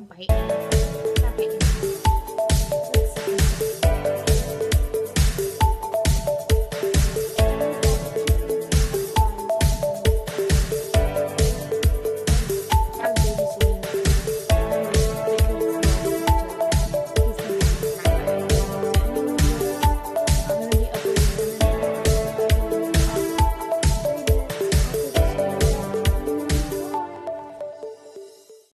sampai